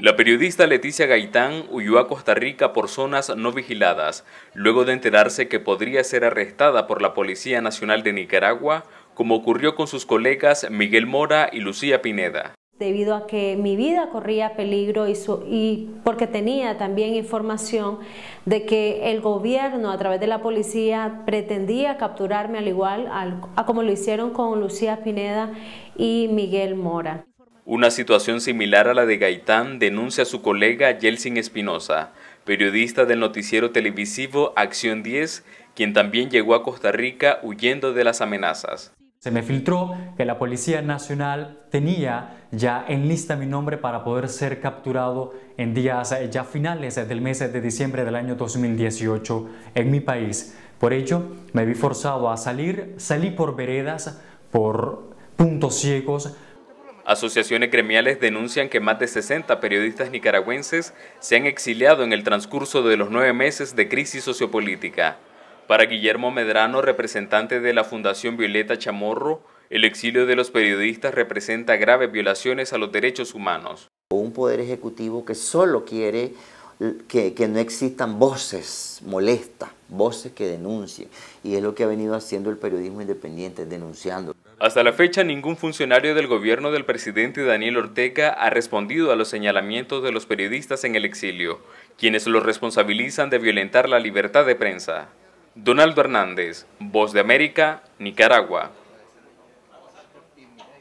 La periodista Leticia Gaitán huyó a Costa Rica por zonas no vigiladas, luego de enterarse que podría ser arrestada por la Policía Nacional de Nicaragua, como ocurrió con sus colegas Miguel Mora y Lucía Pineda. Debido a que mi vida corría peligro y, porque tenía también información de que el gobierno a través de la policía pretendía capturarme al igual a como lo hicieron con Lucía Pineda y Miguel Mora. Una situación similar a la de Gaitán denuncia a su colega Yelsin Espinosa, periodista del noticiero televisivo Acción 10, quien también llegó a Costa Rica huyendo de las amenazas. Se me filtró que la Policía Nacional tenía ya en lista mi nombre para poder ser capturado en días ya finales del mes de diciembre del año 2018 en mi país. Por ello, me vi forzado a salir, salí por veredas, por puntos ciegos, Asociaciones gremiales denuncian que más de 60 periodistas nicaragüenses se han exiliado en el transcurso de los nueve meses de crisis sociopolítica. Para Guillermo Medrano, representante de la Fundación Violeta Chamorro, el exilio de los periodistas representa graves violaciones a los derechos humanos. Un poder ejecutivo que solo quiere que, no existan voces molestas, voces que denuncien. Y es lo que ha venido haciendo el periodismo independiente, denunciando. Hasta la fecha, ningún funcionario del gobierno del presidente Daniel Ortega ha respondido a los señalamientos de los periodistas en el exilio, quienes los responsabilizan de violentar la libertad de prensa. Donaldo Hernández, Voz de América, Nicaragua.